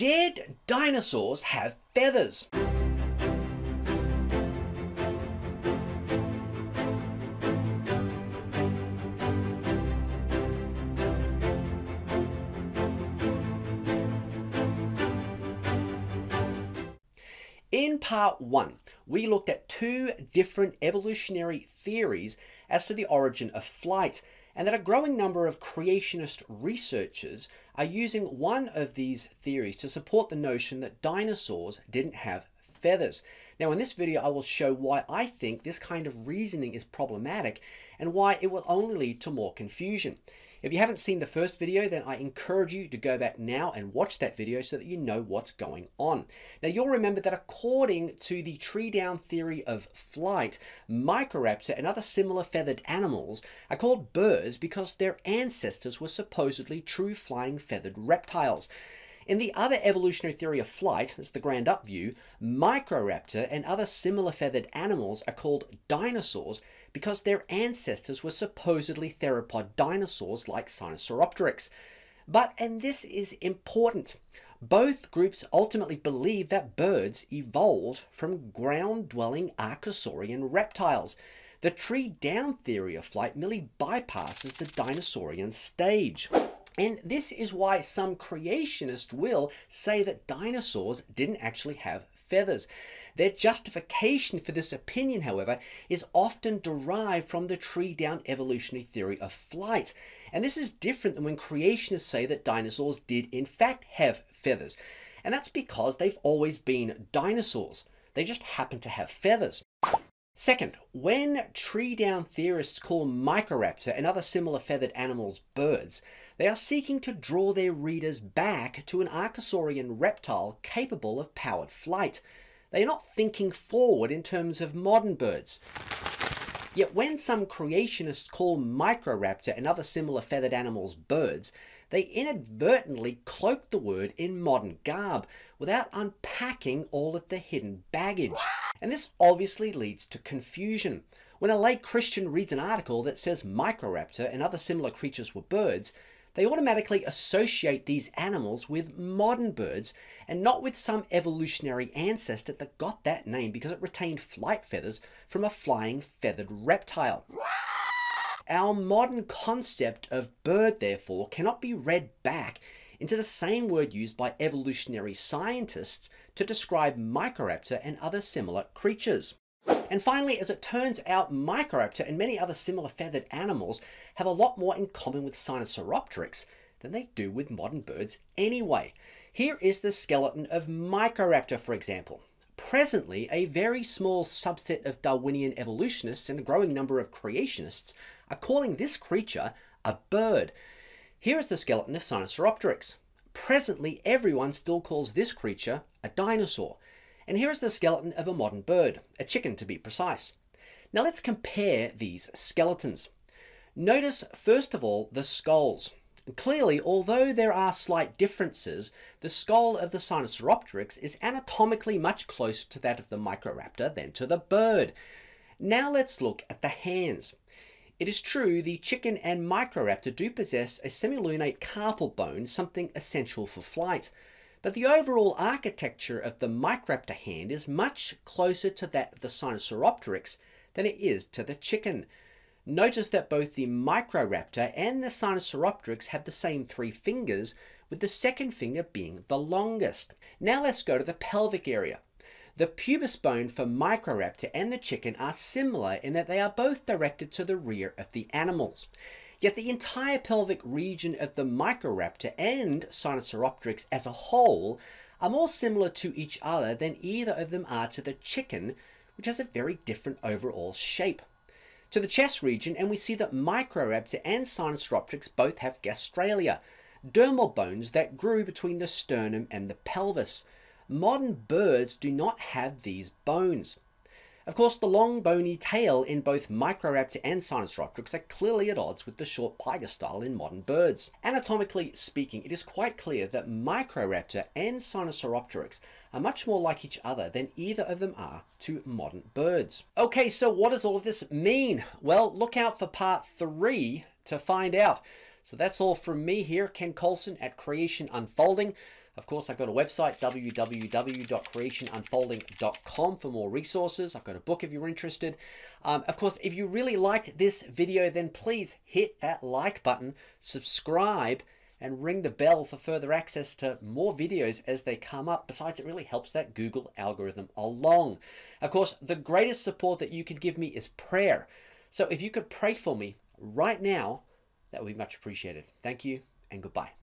Did dinosaurs have feathers? In part one, we looked at two different evolutionary theories as to the origin of flight, and that a growing number of creationist researchers are using one of these theories to support the notion that dinosaurs didn't have feathers. Now in this video I will show why I think this kind of reasoning is problematic and why it will only lead to more confusion. If you haven't seen the first video, then I encourage you to go back now and watch that video so that you know what's going on. Now you'll remember that according to the tree down theory of flight, Microraptor and other similar feathered animals are called birds because their ancestors were supposedly true flying feathered reptiles. In the other evolutionary theory of flight, that's the ground up view, Microraptor and other similar feathered animals are called dinosaurs because their ancestors were supposedly theropod dinosaurs like Sinosauropteryx. But, and this is important, both groups ultimately believe that birds evolved from ground dwelling Archosaurian reptiles. The tree down theory of flight merely bypasses the dinosaurian stage. And this is why some creationists will say that dinosaurs didn't actually have feathers. Their justification for this opinion, however, is often derived from the tree down evolutionary theory of flight. And this is different than when creationists say that dinosaurs did in fact have feathers. And that's because they've always been dinosaurs. They just happen to have feathers. Second, when tree down theorists call Microraptor and other similar feathered animals birds, they are seeking to draw their readers back to an Archosaurian reptile capable of powered flight. They are not thinking forward in terms of modern birds. Yet when some creationists call Microraptor and other similar feathered animals birds, they inadvertently cloak the word in modern garb without unpacking all of the hidden baggage. And this obviously leads to confusion. When a lay Christian reads an article that says Microraptor and other similar creatures were birds, they automatically associate these animals with modern birds and not with some evolutionary ancestor that got that name because it retained flight feathers from a flying feathered reptile. Our modern concept of bird, therefore, cannot be read back into the same word used by evolutionary scientists to describe Microraptor and other similar creatures. And finally, as it turns out, Microraptor and many other similar feathered animals have a lot more in common with Sinosauropteryx than they do with modern birds anyway. Here is the skeleton of Microraptor, for example. Presently, a very small subset of Darwinian evolutionists and a growing number of creationists are calling this creature a bird. Here is the skeleton of Sinosauropteryx. Presently, everyone still calls this creature a dinosaur. And here is the skeleton of a modern bird, a chicken to be precise. Now let's compare these skeletons. Notice, first of all, the skulls. Clearly, although there are slight differences, the skull of the Sinosauropteryx is anatomically much closer to that of the Microraptor than to the bird. Now let's look at the hands. It is true the chicken and Microraptor do possess a semilunate carpal bone, something essential for flight, but the overall architecture of the Microraptor hand is much closer to that of the Sinosauropteryx than it is to the chicken. Notice that both the Microraptor and the Sinosauropteryx have the same three fingers, with the second finger being the longest. Now let's go to the pelvic area. The pubis bone for Microraptor and the chicken are similar in that they are both directed to the rear of the animals. Yet the entire pelvic region of the Microraptor and Sinosauropteryx as a whole are more similar to each other than either of them are to the chicken, which has a very different overall shape. To the chest region, and we see that Microraptor and Sinosauropteryx both have gastralia, dermal bones that grew between the sternum and the pelvis. Modern birds do not have these bones. Of course, the long bony tail in both Microraptor and Sinosauropteryx are clearly at odds with the short pygostyle in modern birds. Anatomically speaking, it is quite clear that Microraptor and Sinosauropteryx are much more like each other than either of them are to modern birds. Okay, so what does all of this mean? Well, look out for part three to find out. So that's all from me here, Ken Coulson at Creation Unfolding. Of course, I've got a website, www.creationunfolding.com for more resources. I've got a book if you're interested. Um, of course, if you really liked this video, then please hit that like button, subscribe, and ring the bell for further access to more videos as they come up. Besides, it really helps that Google algorithm along. Of course, the greatest support that you could give me is prayer. So if you could pray for me right now, that would be much appreciated. Thank you and goodbye.